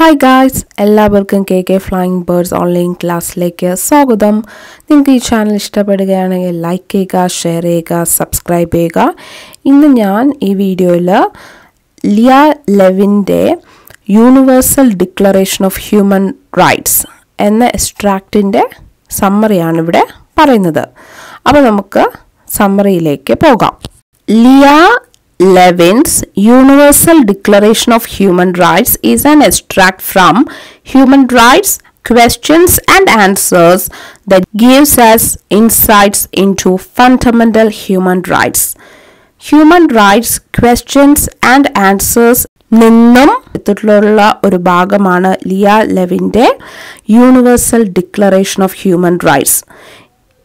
Hi guys എല്ലാവർക്കും K K flying birds online ക്ലാസ്സിലേക്ക് സ്വാഗതം. നിങ്ങൾക്ക് ഈ ചാനൽ ഇഷ്ടപ്പെടുകയാണെങ്കിൽ ലൈക്ക് ചെയ്യുക ഷെയർ ചെയ്യുക സബ്സ്ക്രൈബ് ചെയ്യുക. ഇന്ന് ഞാൻ ഈ വീഡിയോയിൽ Leah ലെവിന്റെ universal declaration of human rights എന്ന എക്സ്ട്രാക്റ്റിന്റെ സമ്മറിയാണ് ഇവിടെ പറയുന്നത്. അപ്പോൾ നമുക്ക് സമ്മറിയിലേക്ക് പോകാം. Leah Levin's Universal Declaration of Human Rights is an extract from Human Rights Questions and Answers that gives us insights into fundamental human rights. Human rights questions and answers നിന്നും എടുത്തിട്ടുള്ള ഒരു ഭാഗമാണ് Leah ലെവിന്റെ universal declaration of human rights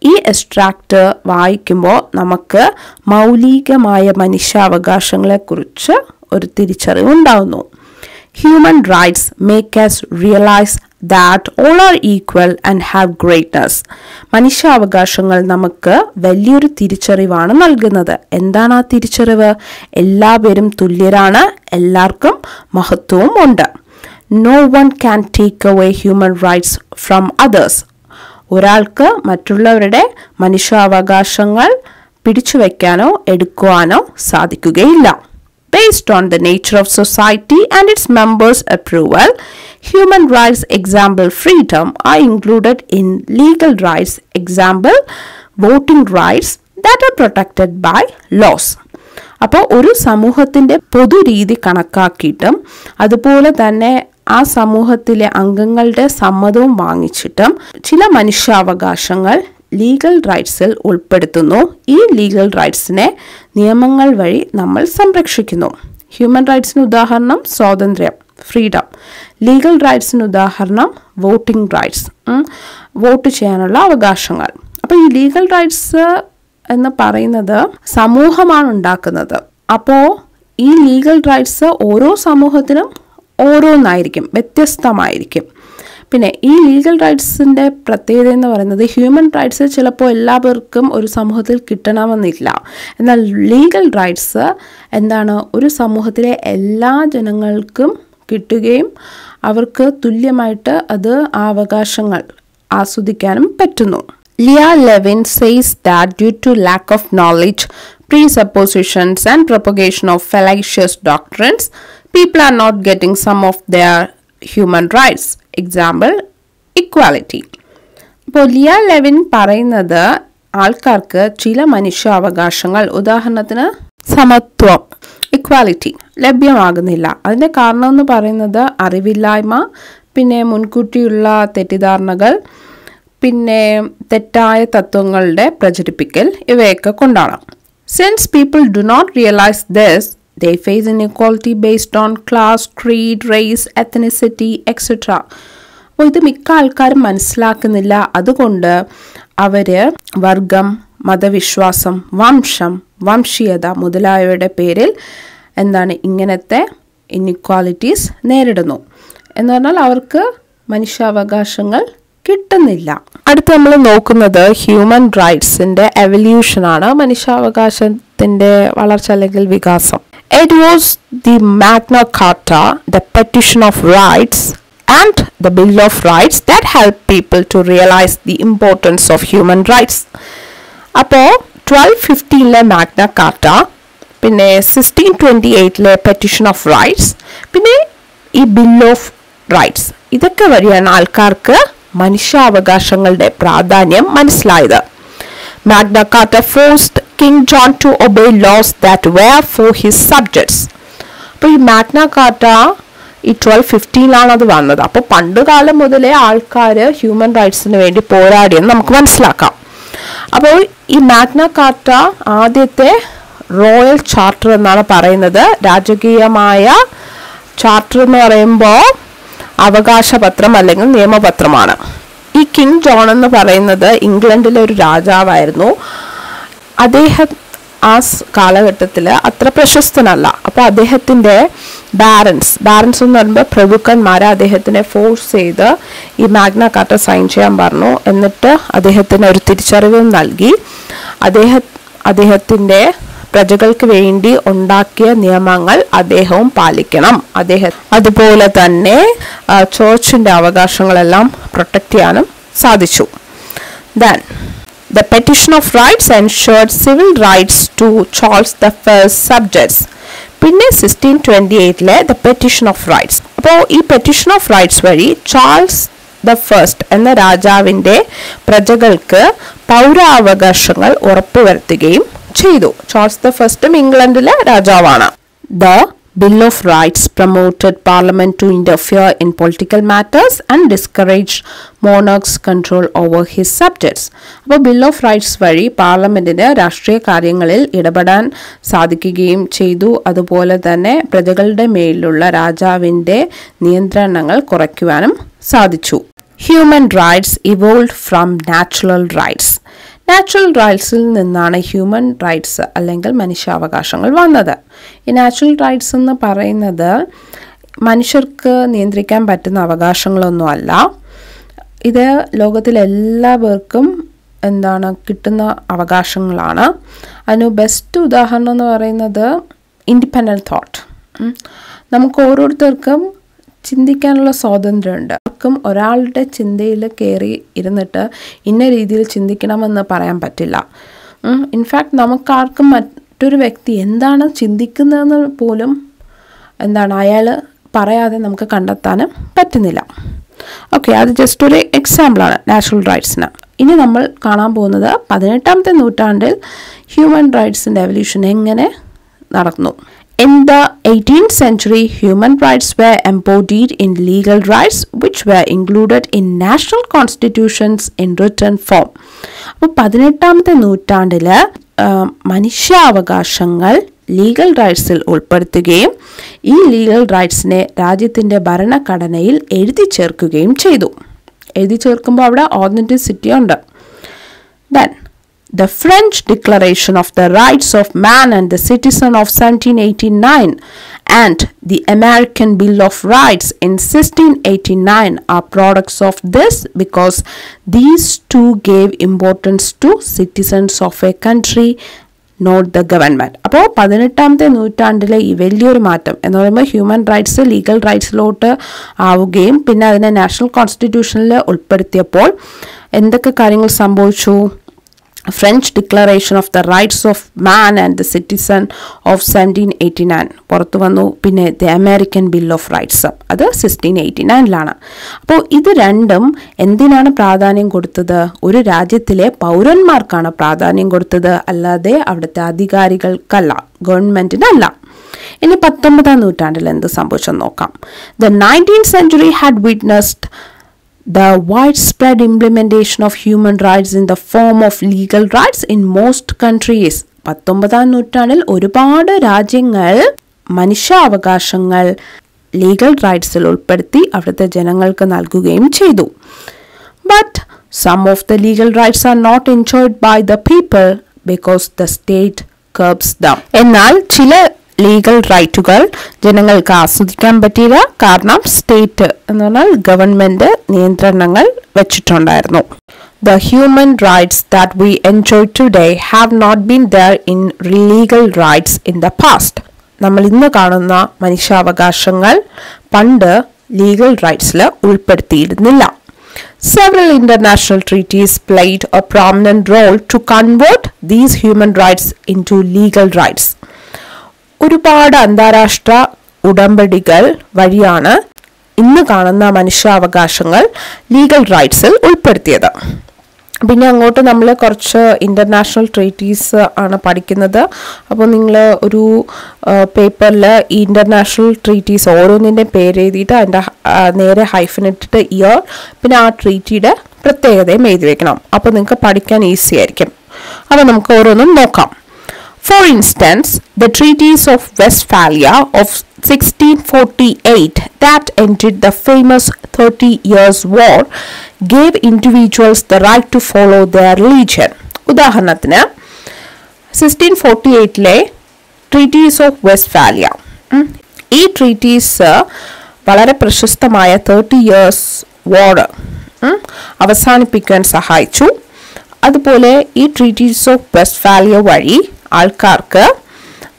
ഈ extract വായിക്കുമ്പോൾ നമുക്ക് മൗലികമായ മനുഷ്യാവകാശങ്ങളെക്കുറിച്ച് ഒരു തിരിച്ചറിവ് ഉണ്ടാകുന്നു human rights make us realise that all are equal and have greatness മനുഷ്യാവകാശങ്ങൾ നമുക്ക് വലിയൊരു തിരിച്ചറിവാണ് നൽകുന്നത്. എന്താണ് ആ തിരിച്ചറിവ്? എല്ലാവരും തുല്യരാണ് എല്ലാവർക്കും മഹത്വവും ഉണ്ട് no one can take away human rights from others ഒരാൾക്ക് മറ്റുള്ളവരുടെ മനുഷ്യാവകാശങ്ങൾ പിടിച്ചു വയ്ക്കാനോ എടുക്കുവാനോ സാധിക്കുകയില്ല. Based on the nature of society and its members approval human rights example freedom I included in legal rights example voting rights that are protected by laws അപ്പോൾ ഒരു സമൂഹത്തിന്റെ പൊതുരീതി കണക്കാക്കിയിട്ടും അതുപോലെ തന്നെ ആ സമൂഹത്തിലെ അംഗങ്ങളുടെ സമ്മതവും വാങ്ങിച്ചിട്ടും ചില മനുഷ്യാവകാശങ്ങൾ ലീഗൽ റൈറ്റ്സിൽ ഉൾപ്പെടുത്തുന്നു. ഈ ലീഗൽ റൈറ്റ്സിനെ നിയമങ്ങൾ വഴി നമ്മൾ സംരക്ഷിക്കുന്നു. ഹ്യൂമൻ റൈറ്റ്സിന് ഉദാഹരണം സ്വാതന്ത്ര്യം ഫ്രീഡം. ലീഗൽ റൈറ്റ്സിന് ഉദാഹരണം വോട്ടിംഗ് റൈറ്റ്സ് വോട്ട് ചെയ്യാനുള്ള അവകാശങ്ങൾ. അപ്പോൾ ഈ ലീഗൽ റൈറ്റ്സ് എന്ന് പറയുന്നത് സമൂഹമാണ് ഉണ്ടാക്കുന്നത്. അപ്പോൾ ഈ ലീഗൽ റൈറ്റ്സ് ഓരോ സമൂഹത്തിനും ഓരോന്നായിരിക്കും വ്യത്യസ്തമായിരിക്കും. പിന്നെ ഈ ലീഗൽ റൈറ്റ്സിന്റെ പ്രത്യേകത എന്ന് പറയുന്നത് ഹ്യൂമൻ റൈറ്റ്സ് ചിലപ്പോൾ എല്ലാവർക്കും ഒരു സമൂഹത്തിൽ കിട്ടണമെന്നില്ല. എന്നാൽ ലീഗൽ റൈറ്റ്സ് എന്താണ്? ഒരു സമൂഹത്തിലെ എല്ലാ ജനങ്ങൾക്കും കിട്ടുകയും അവർക്ക് തുല്യമായിട്ട് അത് ആ അവകാശങ്ങൾ ആസ്വദിക്കാനും പറ്റുന്നു. Leah Levin says that due to lack of knowledge presuppositions, and propagation of fallacious doctrines, people are not getting some of their human rights. Example, equality. ഇപ്പോൾ ലിയ ലെവിൻ പറയുന്നത് ആൾക്കാർക്ക് ചില മനുഷ്യാവകാശങ്ങൾ ഉദാഹരണത്തിന് സമത്വം ഇക്വാലിറ്റി ലഭ്യമാകുന്നില്ല അതിന്റെ കാരണം എന്ന് പറയുന്നത് അറിവില്ലായ്മ പിന്നെ മുൻകൂട്ടിയുള്ള തെറ്റിദ്ധാരണകൾ പിന്നെ തെറ്റായ തത്വങ്ങളുടെ പ്രചരിപ്പിക്കൽ ഇവയൊക്കെ കൊണ്ടാണ് since people do not realise this they face inequality based on class, creed, race, ethnicity, etc. അപ്പോൾ ഇത് മിക്ക ആൾക്കാരും മനസ്സിലാക്കുന്നില്ല. അതുകൊണ്ട് അവർ വർഗം മതവിശ്വാസം വംശം വംശീയത മുതലായവയുടെ പേരിൽ എന്താണ് ഇങ്ങനത്തെ ഇൻഇക്വാലിറ്റീസ് നേരിടുന്നു. എന്ന് പറഞ്ഞാൽ അവർക്ക് മനുഷ്യാവകാശങ്ങൾ കിട്ടുന്നില്ല. അടുത്ത് നമ്മൾ നോക്കുന്നത് ഹ്യൂമൻ റൈറ്റ്സിന്റെ എവല്യൂഷൻ ആണ്. മനുഷ്യാവകാശത്തിന്റെ വളർച്ച അല്ലെങ്കിൽ വികാസം. It was the Magna Carta the petition of rights and the bill of rights that help people to realise the importance of human rights അപ്പോൾ ട്വൽവ് ഫിഫ്റ്റീനിലെ മാഗ്ന കാർട്ട പിന്നെ സിക്സ്റ്റീൻ ട്വന്റി എയ്റ്റിലെ petition of rights പിന്നെ ഈ bill of rights ഇതൊക്കെ വഴിയാണ് ആൾക്കാർക്ക് മനുഷ്യാവകാശങ്ങളുടെ പ്രാധാന്യം മനസ്സിലായത്. Magna Carta forced King John to obey laws that were for his subjects അപ്പോൾ ഈ മാഗ്ന കാർട്ട ഈ ട്വൽവ് ഫിഫ്റ്റീനിലാണ് അത് വന്നത്. അപ്പോൾ പണ്ട് കാലം മുതലേ ആൾക്കാർ ഹ്യൂമൻ റൈറ്റ്സിന് വേണ്ടി പോരാടിയെന്ന് നമുക്ക് മനസ്സിലാക്കാം. അപ്പോൾ ഈ മാഗ്ന കാർട്ട ആദ്യത്തെ റോയൽ ചാർട്ടർ എന്നാണ് പറയുന്നത്. രാജകീയമായ ചാർട്ടർ എന്ന് പറയുമ്പോൾ അവകാശപത്രം അല്ലെങ്കിൽ നിയമപത്രമാണ്. ഈ കിങ് ജോൺ എന്ന് പറയുന്നത് ഇംഗ്ലണ്ടിലെ ഒരു രാജാവായിരുന്നു. അദ്ദേഹം ആ കാലഘട്ടത്തിൽ അത്ര പ്രശസ്തനല്ല. അപ്പോൾ അദ്ദേഹത്തിന്റെ ബാരൻസ് ബാരൻസ് എന്ന് പറയുമ്പോൾ പ്രഭുക്കന്മാരെ അദ്ദേഹത്തിനെ ഫോഴ്സ് ചെയ്ത് ഈ മാഗ്ന കാർട്ട സൈൻ ചെയ്യാൻ പറഞ്ഞു. എന്നിട്ട് അദ്ദേഹത്തിന് ഒരു തിരിച്ചറിവും നൽകി. അദ്ദേഹ അദ്ദേഹത്തിന്റെ പ്രജകൾക്ക് വേണ്ടി ഉണ്ടാക്കിയ നിയമങ്ങൾ അദ്ദേഹവും പാലിക്കണം. അദ്ദേഹം അതുപോലെ തന്നെ ചോർച്ചിന്റെ അവകാശങ്ങളെല്ലാം പ്രൊട്ടക്റ്റ് ചെയ്യാനും സാധിച്ചു. Then The Petition of Rights ensured civil rights to Charles the First subjects. പിന്നെ സിക്സ്റ്റീൻ ട്വന്റി എയ്റ്റിലെ ദ പെറ്റീഷൻ ഓഫ് റൈറ്റ്സ് അപ്പോൾ ഈ പെറ്റീഷൻ ഓഫ് റൈറ്റ്സ് വഴി ചാൾസ് ദ ഫസ്റ്റ് എന്ന രാജാവിന്റെ പ്രജകൾക്ക് പൗരാവകാശങ്ങൾ ഉറപ്പുവരുത്തുകയും ചെയ്തു. ചാൾസ് ദ ഫസ്റ്റും ഇംഗ്ലണ്ടിലെ രാജാവാണ്. The Bill of Rights promoted Parliament to interfere in political matters and discouraged monarchs' control over his subjects. അപ്പോൾ ബിൽ ഓഫ് റൈറ്റ്സ് വഴി പാർലമെന്റിന് രാഷ്ട്രീയ കാര്യങ്ങളിൽ ഇടപെടാൻ സാധിക്കുകയും ചെയ്തു. അതുപോലെ തന്നെ പ്രജകളുടെ മേലുള്ള രാജാവിന്റെ നിയന്ത്രണങ്ങൾ കുറയ്ക്കുവാനും സാധിച്ചു. Human rights evolve from natural rights natural റൈറ്റ്സിൽ നിന്നാണ് ഹ്യൂമൻ റൈറ്റ്സ് അല്ലെങ്കിൽ മനുഷ്യാവകാശങ്ങൾ വന്നത്. ഈ നാച്ചുറൽ റൈറ്റ്സ് എന്ന് പറയുന്നത് മനുഷ്യർക്ക് നിയന്ത്രിക്കാൻ പറ്റുന്ന അവകാശങ്ങളൊന്നുമല്ല ഇത് ലോകത്തിലെ എല്ലാ പേർക്കും എന്താണ് കിട്ടുന്ന അവകാശങ്ങളാണ്. അതിന് ബെസ്റ്റ് ഉദാഹരണം എന്ന് പറയുന്നത് ഇൻഡിപെൻഡന്റ് തോട്ട് നമുക്ക് ഓരോരുത്തർക്കും ചിന്തിക്കാനുള്ള സ്വാതന്ത്ര്യമുണ്ട്. ആർക്കും ഒരാളുടെ ചിന്തയിൽ കയറി ഇരുന്നിട്ട് ഇന്ന രീതിയിൽ ചിന്തിക്കണമെന്ന് പറയാൻ പറ്റില്ല. ഇൻഫാക്ട് നമുക്കാർക്കും മറ്റൊരു വ്യക്തി എന്താണ് ചിന്തിക്കുന്നതെന്ന് പോലും എന്താണ് അയാൾ പറയാതെ നമുക്ക് കണ്ടെത്താനും പറ്റുന്നില്ല. ഓക്കെ അത് ജസ്റ്റ് ഒരു എക്സാമ്പിളാണ് നാച്ചുറൽ റൈറ്റ്സിന് ഇനി നമ്മൾ കാണാൻ പോകുന്നത് പതിനെട്ടാമത്തെ നൂറ്റാണ്ടിൽ ഹ്യൂമൻ റൈറ്റ്സിന്റെ എവല്യൂഷൻ എങ്ങനെ നടന്നു. In the 18th century, human rights were embodied in legal rights which were included in national constitutions in written form. അപ്പോൾ പതിനെട്ടാമത്തെ നൂറ്റാണ്ടിൽ മനുഷ്യാവകാശങ്ങൾ ലീഗൽ റൈറ്റ്സിൽ ഉൾപ്പെടുത്തുകയും ഈ ലീഗൽ റൈറ്റ്സിനെ രാജ്യത്തിന്റെ ഭരണഘടനയിൽ എഴുതി ചേർക്കുകയും ചെയ്തു. എഴുതി ചേർക്കുമ്പോൾ അവിടെ ഓതന്റിസിറ്റി ഉണ്ട്. Then the French Declaration of the Rights of Man and the Citizen of 1789 and the American Bill of Rights in 1689 are products of this because these two gave importance to citizens of a country not the government അപ്പോൾ പതിനെട്ടാമത്തെ നൂറ്റാണ്ടിലെ ഈ വലിയൊരു മാറ്റം എന്ന് പറയുമ്പോൾ human rights legal റൈറ്റ്സിലോട്ട് ആവുകയും പിന്നെ അതിനെ നാഷണൽ കോൺസ്റ്റിറ്റ്യൂഷനിൽ ഉൾപ്പെടുത്തിയപ്പോൾ എന്തൊക്കെ കാര്യങ്ങൾ സംഭവിച്ചു French declaration of the rights of man and the citizen of seventeen eighty nine. പുറത്തു വന്നു. പിന്നെ the American bill of rights. അത് സിക്സ്റ്റീൻ എയ്റ്റി നയനിലാണ്. അപ്പോൾ ഇത് രണ്ടും എന്തിനാണ് പ്രാധാന്യം കൊടുത്തത്? ഒരു രാജ്യത്തിലെ പൗരന്മാർക്കാണ് പ്രാധാന്യം കൊടുത്തത്. അല്ലാതെ അവിടുത്തെ അധികാരികൾക്കല്ല. ഗവൺമെന്റിനല്ല ഇനി പത്തൊമ്പതാം നൂറ്റാണ്ടിൽ എന്ത് സംഭവിച്ചെന്ന് നോക്കാം. The nineteen century had witnessed the widespread implementation of human rights in the form of legal rights in most countries. പത്തൊമ്പതാം നൂറ്റാണ്ടിൽ ഒരുപാട് രാജ്യങ്ങൾ മനുഷ്യാവകാശങ്ങൾ ലീഗൽ റൈറ്റ്സിൽ ഉൾപ്പെടുത്തി അവിടുത്തെ ജനങ്ങൾക്ക് നൽകുകയും ചെയ്തു. But some of the legal rights are not enjoyed by the people because the state curbs them എന്നാൽ ചില ലീഗൽ റൈറ്റുകൾ ജനങ്ങൾക്ക് ആസ്വദിക്കാൻ പറ്റിയില്ല. കാരണം സ്റ്റേറ്റ് എന്ന് പറഞ്ഞാൽ ഗവൺമെന്റ് നിയന്ത്രണങ്ങൾ വെച്ചിട്ടുണ്ടായിരുന്നു. The human rights that we enjoy today have not been there in legal rights in the past നമ്മൾ ഇന്ന് കാണുന്ന മനുഷ്യാവകാശങ്ങൾ പണ്ട് ലീഗൽ റൈറ്റ്സിൽ ഉൾപ്പെടുത്തിയിരുന്നില്ല. International treaties treaties played a role to convert these human rights rights into legal rights. ഒരുപാട് അന്താരാഷ്ട്ര ഉടമ്പടികൾ വഴിയാണ് ഇന്ന് കാണുന്ന മനുഷ്യാവകാശങ്ങൾ ലീഗൽ റൈറ്റ്സിൽ ഉൾപ്പെടുത്തിയത്. പിന്നെ അങ്ങോട്ട് നമ്മൾ കുറച്ച് ഇന്റർനാഷണൽ ട്രീറ്റീസ് ആണ് പഠിക്കുന്നത്. അപ്പോൾ നിങ്ങൾ ഒരു പേപ്പറിൽ ഈ ഇന്റർനാഷണൽ ട്രീറ്റീസ് ഓരോന്നിന്റെ പേര് എഴുതിയിട്ട് അതിന്റെ നേരെ ഹൈഫൻ ഇട്ടിട്ട് ഇയർ പിന്നെ ആ ട്രീറ്റിയുടെ പ്രത്യേകതയും എഴുതി വെക്കണം. അപ്പോൾ നിങ്ങൾക്ക് പഠിക്കാൻ ഈസി ആയിരിക്കും. അപ്പോൾ നമുക്ക് ഓരോന്നും നോക്കാം. For instance, the Treaties of Westphalia of 1648 that ended the famous Thirty Years' War gave individuals the right to follow their religion. ഉദാഹരണത്തിന് സിക്സ്റ്റീൻ ഫോർട്ടി എയ്റ്റിലെ ട്രീറ്റീസ് ഓഫ് വെസ്റ്റ്ഫാലിയ ഈ ട്രീറ്റീസ് വളരെ പ്രശസ്തമായ തേർട്ടി ഇയേഴ്സ് വാർ അവസാനിപ്പിക്കാൻ സഹായിച്ചു അതുപോലെ ഈ ട്രീറ്റീസ് ഓഫ് വെസ്റ്റ്ഫാലിയ വഴി ആൾക്കാർക്ക്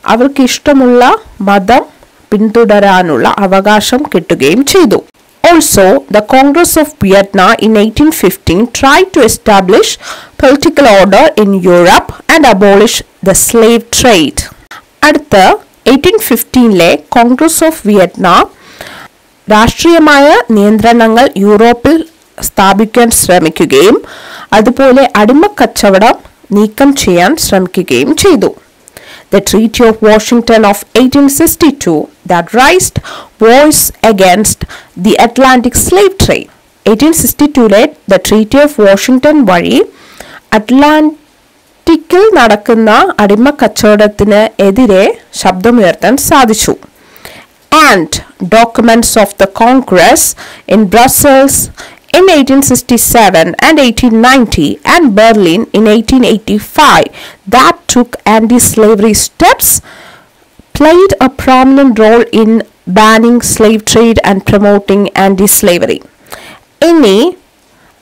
അവർക്ക് ഇഷ്ടമുള്ള മതം പിന്തുടരാനുള്ള അവകാശം കിട്ടുകയും ചെയ്തു. Also the congress of Vietnam in eighteen fifteen try to establish political order in Europe and abolish the slave trade അടുത്ത് എയ്റ്റീൻ ഫിഫ്റ്റീനിലെ കോൺഗ്രസ് ഓഫ് വിയറ്റ്നാം രാഷ്ട്രീയമായ നിയന്ത്രണങ്ങൾ യൂറോപ്പിൽ സ്ഥാപിക്കാൻ ശ്രമിക്കുകയും അതുപോലെ അടിമക്കച്ചവടം നീക്കം ചെയ്യാൻ ശ്രമിക്കുകയും ചെയ്തു The Treaty of Washington of 1862 that raised voice against the Atlantic slave trade. 1862ലെ The Treaty of Washington വഴി അറ്റ്ലാന്റിക്കിൽ നടക്കുന്ന അടിമക്കച്ചവടത്തിന് എതിരെ ശബ്ദമുയർത്താൻ സാധിച്ചു and documents of the congress in Brussels in 1867 and 1890 and Berlin in 1885 that took anti-slavery steps played a prominent role in banning slave trade and promoting anti-slavery. In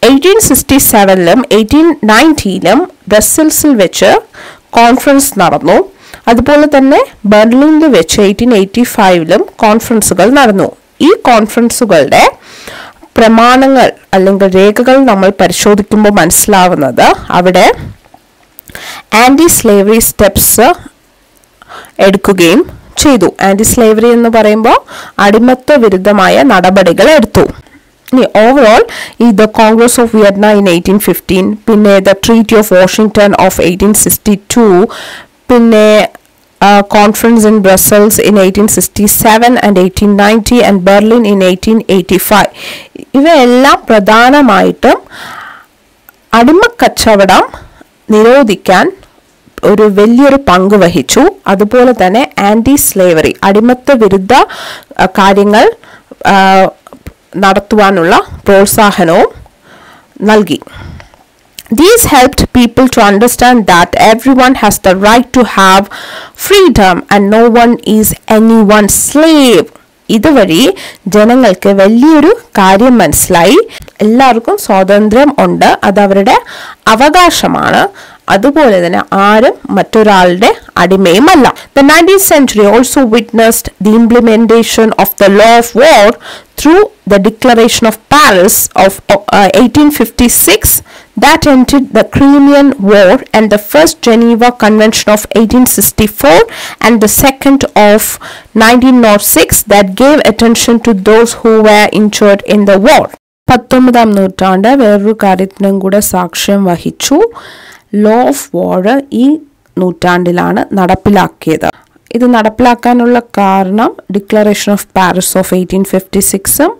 eighteen sixty സെവനിലും eighteen നയന്റീനിലും ബ്രസൽസിൽ വെച്ച് conference നടന്നു അതുപോലെ തന്നെ ബെർലിനിൽ വെച്ച് eighteen eighty ഫൈവിലും കോൺഫറൻസുകൾ നടന്നു ഈ കോൺഫറൻസുകളുടെ പ്രമാണങ്ങൾ അല്ലെങ്കിൽ രേഖകൾ നമ്മൾ പരിശോധിക്കുമ്പോൾ മനസ്സിലാവുന്നത് അവിടെ ആന്റി സ്ലേവറി സ്റ്റെപ്സ് എടുക്കുകയും ചെയ്തു. ആന്റി സ്ലേവറി എന്ന് പറയുമ്പോൾ അടിമത്വ വിരുദ്ധമായ നടപടികൾ എടുത്തു. ഇനി ഓവറോൾ ഈ the congress of Vietnam in eighteen fifteen പിന്നെ the treaty of Washington of eighteen sixty two പിന്നെ eighteen sixty seven and eighteen ninety and Berlin in eighteen eighty five ഇവയെല്ലാം പ്രധാനമായിട്ടും അടിമക്കച്ചവടം നിരോധിക്കാൻ ഒരു വലിയൊരു പങ്ക് വഹിച്ചു. അതുപോലെ തന്നെ ആന്റി സ്ലേവറി അടിമത്വ വിരുദ്ധ കാര്യങ്ങൾ നടത്തുവാനുള്ള പ്രോത്സാഹനവും നൽകി. These helped people to understand that everyone has the right to have freedom and no one is anyone's slave. ഇതുവഴി ജനങ്ങൾക്ക് വലിയൊരു കാര്യം മനസ്സിലായി. എല്ലാവർക്കും സ്വാതന്ത്ര്യം ഉണ്ട്. അത് അവരുടെ അവകാശമാണ്. അതുപോലെ തന്നെ ആരും മറ്റൊരാളുടെ അടിമയുമല്ല. The nineteenth century also witnessed the implementation of the law of war through the Declaration of Paris of uh, 1856 that ended the Crimean War and the First Geneva Convention of 1864 and the second of 1906 that gave attention to those who were injured in the war. പത്തൊമ്പതാം നൂറ്റാണ്ട് വേറൊരു കാര്യത്തിനും കൂടെ സാക്ഷ്യം വഹിച്ചു law of വാർ ഈ നൂറ്റാണ്ടിലാണ് നടപ്പിലാക്കിയത് ഇത് നടപ്പിലാക്കാനുള്ള കാരണം declaration of Paris of eighteen fifty സിക്സും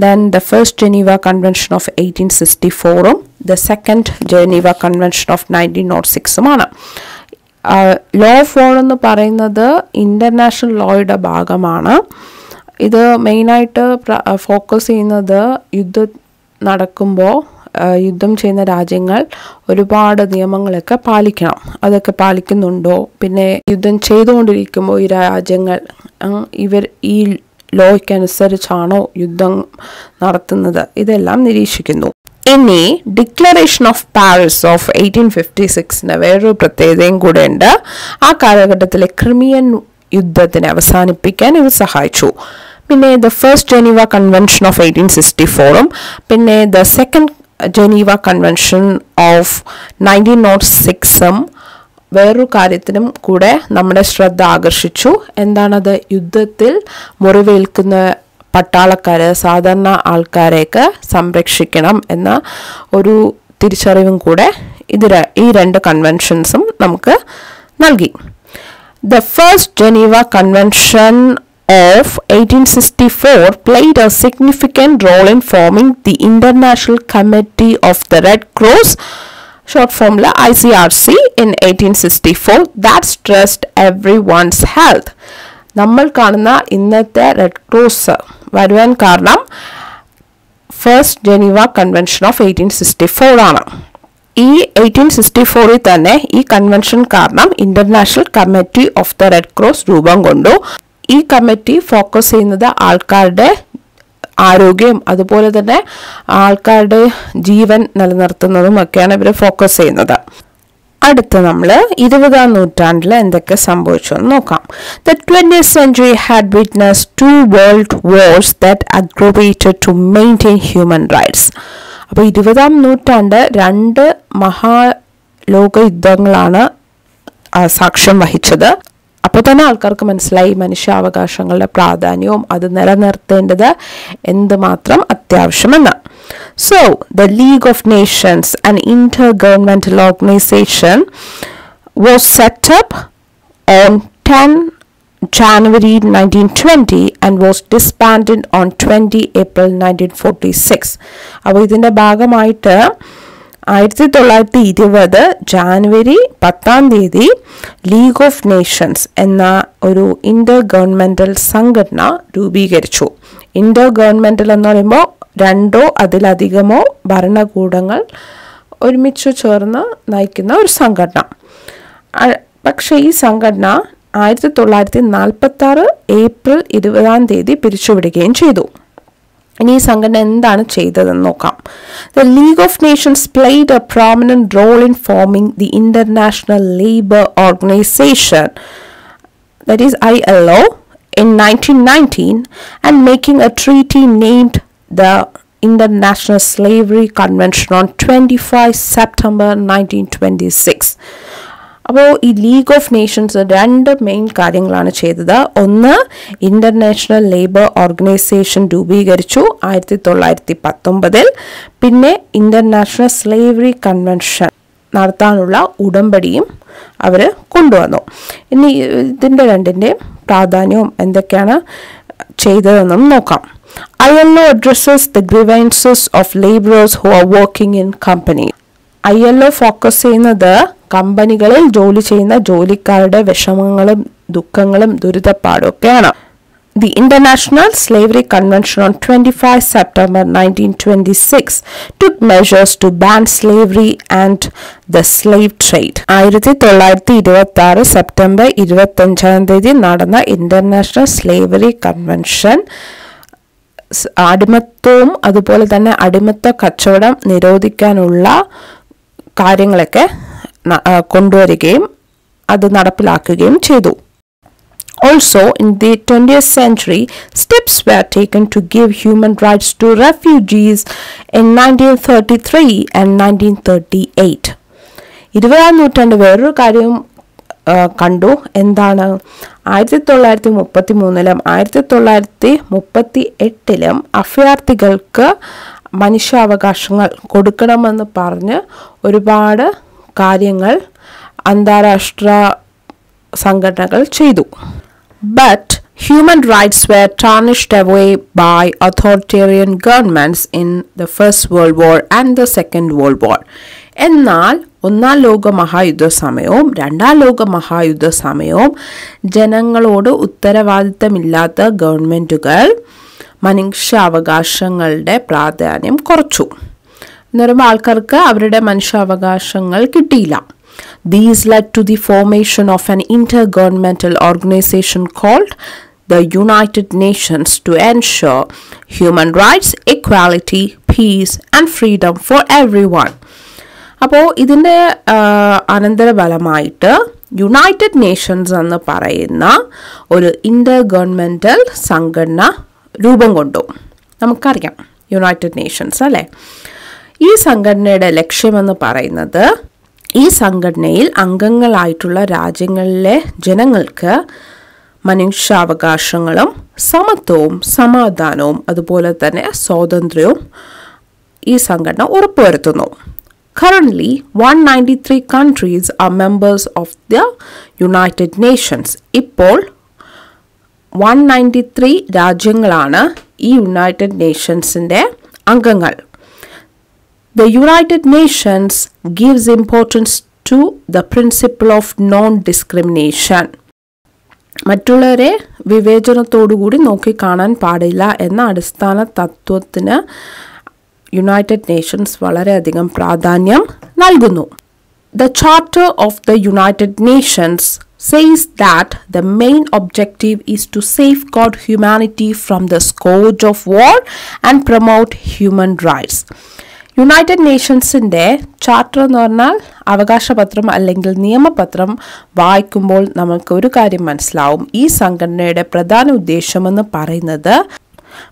then the first Geneva convention of eighteen sixty ഫോറും the second Geneva convention of nineteen nought സിക്സുമാണ് law of എന്ന് പറയുന്നത് ഇന്റർനാഷണൽ ലോയുടെ ഭാഗമാണ്. ഇത് മെയിനായിട്ട് ഫോക്കസ് ചെയ്യുന്നത് യുദ്ധ നടക്കുമ്പോൾ യുദ്ധം ചെയ്യുന്ന രാജ്യങ്ങൾ ഒരുപാട് നിയമങ്ങളൊക്കെ പാലിക്കണം. അതൊക്കെ പാലിക്കുന്നുണ്ടോ? പിന്നെ യുദ്ധം ചെയ്തുകൊണ്ടിരിക്കുമ്പോൾ ഈ രാജ്യങ്ങൾ ഇവർ ഈ ലോയ്ക്കനുസരിച്ചാണോ യുദ്ധം നടത്തുന്നത്? ഇതെല്ലാം നിരീക്ഷിക്കുന്നു. ഇനി declaration of Paris of eighteen fifty സിക്സിന് വേറൊരു പ്രത്യേകതയും കൂടെ ഉണ്ട് ആ കാലഘട്ടത്തിലെ ക്രിമിയൻ യുദ്ധത്തിനെ അവസാനിപ്പിക്കാൻ ഇത് സഹായിച്ചു. പിന്നെ the first Geneva convention of eighteen sixty ഫോറും പിന്നെ the second Geneva convention of nineteen nought സിക്സും വേറൊരു കാര്യത്തിനും കൂടെ നമ്മുടെ ശ്രദ്ധ ആകർഷിച്ചു. എന്താണത്? യുദ്ധത്തിൽ മുറിവേൽക്കുന്ന പട്ടാളക്കാരെ സാധാരണ ആൾക്കാരെയൊക്കെ സംരക്ഷിക്കണം എന്ന ഒരു തിരിച്ചറിവും കൂടെ ഇത് ഈ രണ്ട് കൺവെൻഷൻസും നമുക്ക് നൽകി. The first Geneva Convention of 1864 played a significant role in forming the International Committee of the Red Cross, short formula ICRC, in 1864 that stressed everyone's health. നമ്മൾ കാണുന്ന ഇന്നത്തെ റെഡ് ക്രോസ് വരുവാൻ കാരണം first Geneva convention of eighteen sixty four ആണ് ഈ eighteen sixty ഫോറിൽ തന്നെ ഈ കൺവെൻഷൻ കാരണം international committee of the red cross രൂപം കൊണ്ടു ഈ കമ്മിറ്റി ഫോക്കസ് ചെയ്യുന്നത് ആൾക്കാരുടെ ആരോഗ്യം അതുപോലെ തന്നെ ആൾക്കാരുടെ ജീവൻ നിലനിർത്തുന്നതും ഒക്കെയാണ് ഇവർ ഫോക്കസ് ചെയ്യുന്നത്. അടുത്ത നമ്മൾ ഇരുപതാം നൂറ്റാണ്ടിൽ എന്തൊക്കെ സംഭവിച്ചു എന്ന് നോക്കാം. The twenty century had witness two world wars that aggravated to maintain human rights അപ്പോൾ ഇരുപതാം നൂറ്റാണ്ട് രണ്ട് മഹാലോക യുദ്ധങ്ങളാണ് ആ, സാക്ഷ്യം വഹിച്ചത്. അപ്പോൾ തന്നെ ആൾക്കാർക്ക് മനസ്സിലായി മനുഷ്യാവകാശങ്ങളുടെ പ്രാധാന്യവും അത് നിലനിർത്തേണ്ടത് എന്തുമാത്രം അത്യാവശ്യമെന്ന് so the league of nations and inter governmental organisation was set up on ten January 1920 and was disbanded on 20 April 1946. അപ്പോൾ ഇതിന്റെ ഭാഗമായിട്ട് ആയിരത്തി തൊള്ളായിരത്തി ഇരുപത് ജാനുവരി പത്താം തീയതി ലീഗ് ഓഫ് നേഷൻസ് എന്ന ഒരു ഇന്റർ ഗവൺമെന്റൽ സംഘടന രൂപീകരിച്ചു. ഇന്റർ ഗവൺമെന്റൽ എന്ന് പറയുമ്പോൾ രണ്ടോ അതിലധികമോ ഭരണകൂടങ്ങൾ ഒരുമിച്ച് ചേർന്ന് നയിക്കുന്ന ഒരു സംഘടന. പക്ഷേ ഈ സംഘടന ആയിരത്തി തൊള്ളായിരത്തി നാൽപ്പത്തി ആറ് ഏപ്രിൽ ഇരുപതാം തീയതി പിരിച്ചുവിടുകയും ചെയ്തു. ഇനി ഈ സംഘടന എന്താണ് ചെയ്തതെന്ന് നോക്കാം the league of nations played a prominent role in forming the international labour organisation that is ILO in 1919 and making a treaty named the International Slavery Convention on 25 September 1926. അപ്പോൾ ഈ ലീഗ് ഓഫ് നേഷൻസ് രണ്ട് main കാര്യങ്ങളാണ് ചെയ്തത്. ഒന്ന് international labour organisation രൂപീകരിച്ചു ആയിരത്തി തൊള്ളായിരത്തി പത്തൊമ്പതിൽ പിന്നെ ഇന്റർനാഷണൽ സ്ലേവറി കൺവെൻഷൻ നടത്താനുള്ള ഉടമ്പടിയും അവർ കൊണ്ടുവന്നു. ഇനി ഇതിന്റെ രണ്ടിന്റെയും പ്രാധാന്യവും എന്തൊക്കെയാണ് ചെയ്തതെന്നും നോക്കാം. I L O addresses the grievances of labourers who are working in company I L O focus ചെയ്യുന്നത് കമ്പനികളിൽ ജോലി ചെയ്യുന്ന ജോലിക്കാരുടെ വിഷമങ്ങളും ദുഃഖങ്ങളും ദുരിതപ്പാടും ഒക്കെയാണ് international slavery convention on twenty five September nineteen twenty six took measures to ban slavery and the slave trade ആയിരത്തി തൊള്ളായിരത്തി ഇരുപത്തി ആറ് സെപ്റ്റംബർ ഇരുപത്തഞ്ചാം തീയതി നടന്ന ഇന്റർനാഷണൽ സ്ലേവറി കൺവെൻഷൻ അടിമത്വവും അതുപോലെ തന്നെ അടിമത്ത കച്ചവടം നിരോധിക്കാനുള്ള കാര്യങ്ങളൊക്കെ കൊണ്ടുവരികയും അത് നടപ്പിലാക്കുകയും ചെയ്തു. Also, in the 20th century, steps were taken to give human rights to refugees in 1933 and 1938. ഇരുപതാം നൂറ്റാണ്ട് വേറൊരു കാര്യം ആ, കണ്ടു. എന്താണ്? ആയിരത്തി തൊള്ളായിരത്തി മുപ്പത്തി മൂന്നിലും ആയിരത്തി തൊള്ളായിരത്തി മുപ്പത്തി എട്ടിലും അഭയാർത്ഥികൾക്ക് മനുഷ്യാവകാശങ്ങൾ കൊടുക്കണമെന്ന് പറഞ്ഞ് ഒരുപാട് കാര്യങ്ങൾ അന്താരാഷ്ട്ര സംഘടനകൾ ചെയ്തു but human rights were tarnished away by authoritarian governments in the first world War and the second world War. എന്നാൽ ഒന്നാം ലോക മഹായുദ്ധ സമയവും രണ്ടാം ലോക മഹായുദ്ധ സമയവും ജനങ്ങളോട് ഉത്തരവാദിത്തമില്ലാത്ത ഗവൺമെന്റുകൾ മനുഷ്യാവകാശങ്ങളുടെ പ്രാധാന്യം കുറച്ചു എന്ന് ആൾക്കാർക്ക് അവരുടെ മനുഷ്യാവകാശങ്ങൾ കിട്ടിയില്ല These led to the formation of an intergovernmental organization called the United Nations to ensure human rights, equality, peace, and freedom for everyone. അപ്പോൾ ഇതിന്റെ അനന്തരഫലമായിട്ട് യുണൈറ്റഡ് നേഷൻസ് എന്ന് പറയുന്ന ഒരു ഇന്റർ ഗവൺമെന്റൽ സംഘടന രൂപം കൊണ്ടു നമുക്കറിയാം യുണൈറ്റഡ് നേഷൻസ് അല്ലേ ഈ സംഘടനയുടെ ലക്ഷ്യമെന്ന് പറയുന്നത് ഈ സംഘടനയിൽ അംഗങ്ങളായിട്ടുള്ള രാജ്യങ്ങളിലെ ജനങ്ങൾക്ക് മനുഷ്യാവകാശങ്ങളും സമത്വവും സമാധാനവും അതുപോലെ തന്നെ സ്വാതന്ത്ര്യവും ഈ സംഘടന ഉറപ്പുവരുത്തുന്നു. Ninety three countries are members of the united nations ഇപ്പോൾ വൺ നയന്റി ത്രീ രാജ്യങ്ങളാണ് ഈ യുണൈറ്റഡ് നേഷൻസിന്റെ അംഗങ്ങൾ. The United Nations gives importance to the principle of non-discrimination. മറ്റുള്ളവരെ വിവേചനത്തോടുകൂടി നോക്കിക്കാണാൻ പാടില്ല എന്ന അടിസ്ഥാന തത്വത്തിന് യുണൈറ്റഡ് നേഷൻസ് വളരെയധികം പ്രാധാന്യം നൽകുന്നു The Charter of the United Nations says that the main objective is to safeguard humanity from the scourge of war and promote human rights. United നേഷൻസിന്റെ charter എന്ന് പറഞ്ഞാൽ അവകാശപത്രം അല്ലെങ്കിൽ നിയമപത്രം വായിക്കുമ്പോൾ നമുക്ക് ഒരു കാര്യം മനസ്സിലാവും. ഈ സംഘടനയുടെ പ്രധാന ഉദ്ദേശമെന്ന് പറയുന്നത്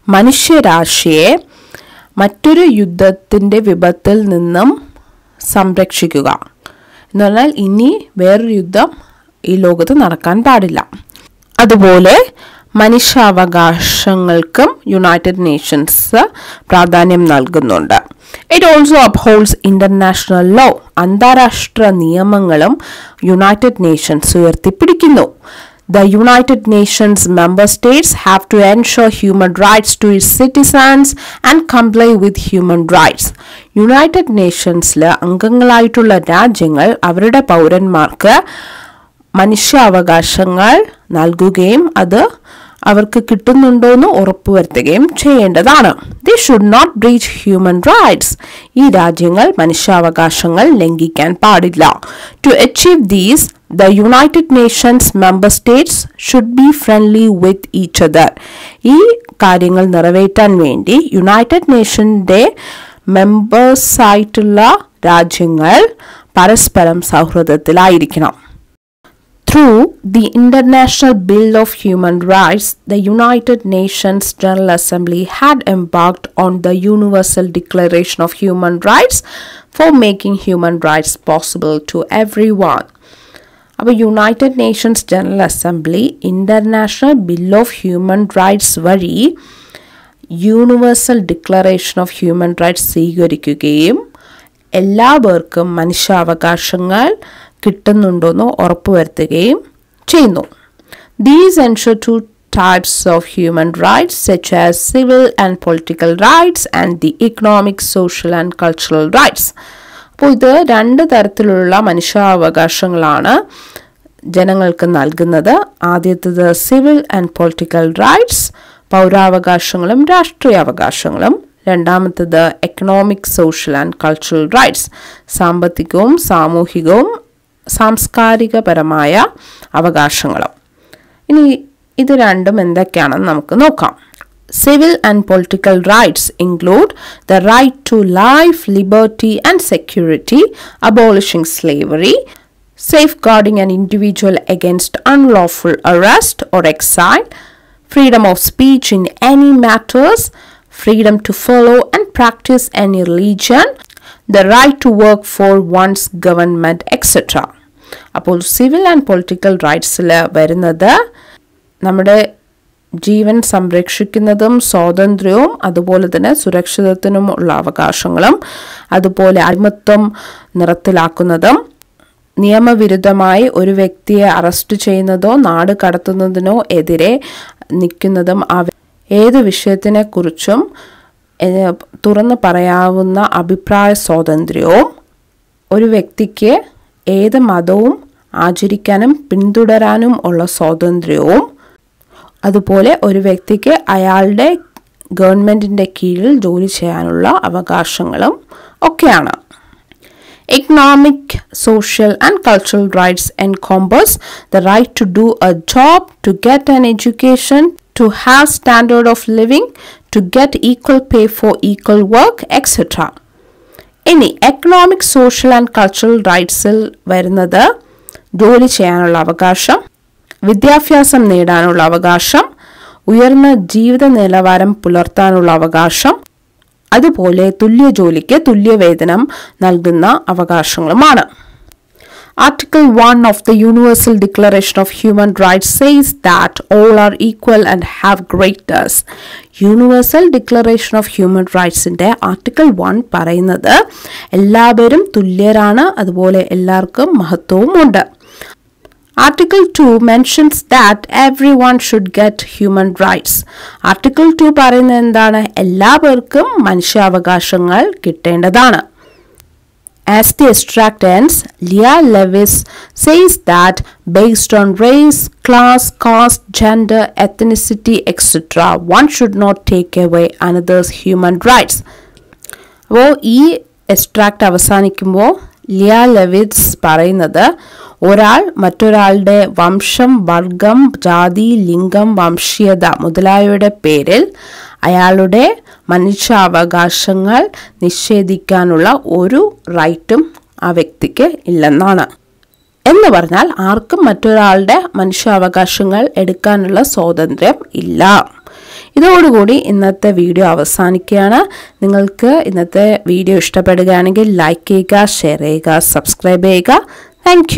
മനുഷ്യരാശിയെ മറ്റൊരു യുദ്ധത്തിന്റെ വിപത്തിൽ നിന്നും സംരക്ഷിക്കുക. എന്ന് പറഞ്ഞാൽ ഇനി വേറൊരു യുദ്ധം ഈ ലോകത്ത് നടക്കാൻ പാടില്ല. അതുപോലെ മനുഷ്യാവകാശങ്ങൾക്കും യുണൈറ്റഡ് നേഷൻസ് പ്രാധാന്യം നൽകുന്നുണ്ട്. It also upholds international law അന്താരാഷ്ട്ര നിയമങ്ങളും United Nations ഉയർത്തിപ്പിടിക്കുന്നു. The united nations member states have to ensure human rights to it citizens and comply with human rights united നേഷൻസിൽ അംഗങ്ങളായിട്ടുള്ള രാജ്യങ്ങൾ അവരുടെ പൗരന്മാർക്ക് മനുഷ്യാവകാശങ്ങൾ നൽകുകയും അത് അവർക്ക് കിട്ടുന്നുണ്ടോയെന്ന് ഉറപ്പുവരുത്തുകയും ചെയ്യേണ്ടതാണ്. They should not breach human rights ഈ രാജ്യങ്ങൾ മനുഷ്യാവകാശങ്ങൾ ലംഘിക്കാൻ പാടില്ല. To achieve these the united nations member states should be friendly with each other ഈ കാര്യങ്ങൾ നിറവേറ്റാൻ വേണ്ടി യുണൈറ്റഡ് നേഷന്റെ മെമ്പേഴ്സായിട്ടുള്ള രാജ്യങ്ങൾ പരസ്പരം സൗഹൃദത്തിലായിരിക്കണം. Through the International Bill of Human Rights, the United Nations General Assembly had embarked on the Universal Declaration of Human Rights for making human rights possible to everyone. അപ്പോൾ united nations general assembly international bill of human rights വഴി universal declaration of human rights സ്വീകരിക്കുകയും എല്ലാ പേർക്കും മനുഷ്യാവകാശങ്ങൾ കിട്ടുന്നുണ്ടോയെന്ന് ഉറപ്പുവരുത്തുകയും ചെയ്യുന്നു. These ensure two types of human rights such as civil and political rights and the economic, social and cultural rights. അപ്പോൾ ഇത് രണ്ട് തരത്തിലുള്ള മനുഷ്യാവകാശങ്ങളാണ് ജനങ്ങൾക്ക് നൽകുന്നത്. ആദ്യത്തേത് സിവിൽ ആൻഡ് പൊളിറ്റിക്കൽ റൈറ്റ്സ് പൗരാവകാശങ്ങളും രാഷ്ട്രീയ അവകാശങ്ങളും രണ്ടാമത്തേത് economic social and cultural rights സാമ്പത്തികവും സാമൂഹികവും സാംസ്കാരികപരമായ അവകാശങ്ങളും ഇനി ഇത് രണ്ടും എന്തൊക്കെയാണെന്ന് നമുക്ക് നോക്കാം Civil and political rights include the right to life, liberty, and security, abolishing slavery, safeguarding an individual against unlawful arrest or exile, freedom of speech in any matters, freedom to follow and practice any religion, the right to work for one's government, etc. അപ്പോൾ civil and political റൈറ്റ്സിൽ വരുന്നത് നമ്മുടെ ജീവൻ സംരക്ഷിക്കുന്നതും സ്വാതന്ത്ര്യവും അതുപോലെ തന്നെ സുരക്ഷിതത്വനുമുള്ള അവകാശങ്ങളും അതുപോലെ അടിമത്വം നിറത്തിലാക്കുന്നതും നിയമവിരുദ്ധമായി ഒരു വ്യക്തിയെ അറസ്റ്റ് ചെയ്യുന്നതോ നാട് കടത്തുന്നതിനോ എതിരെ നിൽക്കുന്നതും ഏത് വിഷയത്തിനെക്കുറിച്ചും തുറന്നു പറയാവുന്ന അഭിപ്രായ സ്വാതന്ത്ര്യവും ഒരു വ്യക്തിക്ക് ഏത് മതവും ആചരിക്കാനും പിന്തുടരാനും ഉള്ള സ്വാതന്ത്ര്യവും അതുപോലെ ഒരു വ്യക്തിക്ക് അയാളുടെ ഗവൺമെന്റിന്റെ കീഴിൽ ജോലി ചെയ്യാനുള്ള അവകാശങ്ങളും ഒക്കെയാണ്. Economic social and cultural rights and compass the right to do a job to get an education to have standard of living to get equal pay for equal work etcetera ഇനി എക്കണോമിക് സോഷ്യൽ ആൻഡ് കൾച്ചറൽ റൈറ്റ്സിൽ വരുന്നത് ജോലി ചെയ്യാനുള്ള അവകാശം വിദ്യാഭ്യാസം നേടാനുള്ള അവകാശം ഉയർന്ന ജീവിത നിലവാരം പുലർത്താനുള്ള അവകാശം അതുപോലെ തുല്യ ജോലിക്ക് തുല്യ വേതനം നൽകുന്ന അവകാശങ്ങളുമാണ് Article 1 of the universal declaration of human rights says that all are equal and have greatness. Universal declaration of human റൈറ്റ്സിന്റെ article one പറയുന്നത് എല്ലാവരും തുല്യരാണ് അതുപോലെ എല്ലാവർക്കും മഹത്വവും ഉണ്ട് Article 2 mentions that everyone should get human rights. Article 2 പറയുന്നത് എന്താണ് എല്ലാവർക്കും മനുഷ്യാവകാശങ്ങൾ കിട്ടേണ്ടതാണ് As the extract ends, Leah Lewis says that based on race, class, caste, gender, ethnicity, etc., one should not take away another's human rights. അപ്പോൾ ഈ extract അവസാനിക്കുമ്പോൾ ലിയ ലെവിറ്റ്സ് പറയുന്നത് ഒരാൾ മറ്റൊരാളുടെ വംശം വർഗം ജാതി ലിംഗം വംശീയത മുതലായവയുടെ പേരിൽ അയാളുടെ മനുഷ്യാവകാശങ്ങൾ നിഷേധിക്കാനുള്ള ഒരു റൈറ്റും ആ വ്യക്തിക്ക് ഇല്ലെന്നാണ്. എന്ന് പറഞ്ഞാൽ ആർക്കും മറ്റൊരാളുടെ മനുഷ്യാവകാശങ്ങൾ എടുക്കാനുള്ള സ്വാതന്ത്ര്യം ഇല്ല. ഇതോടുകൂടി ഇന്നത്തെ വീഡിയോ അവസാനിക്കുകയാണ്. നിങ്ങൾക്ക് ഇന്നത്തെ വീഡിയോ ഇഷ്ടപ്പെടുകയാണെങ്കിൽ ലൈക്ക് ചെയ്യുക ഷെയർ ചെയ്യുക സബ്സ്ക്രൈബ് ചെയ്യുക. താങ്ക്